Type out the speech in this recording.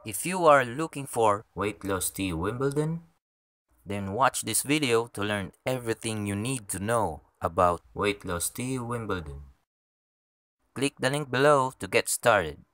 If you are looking for Weight Loss Tea Wimbledon, then watch this video to learn everything you need to know about Weight Loss Tea Wimbledon. Click the link below to get started.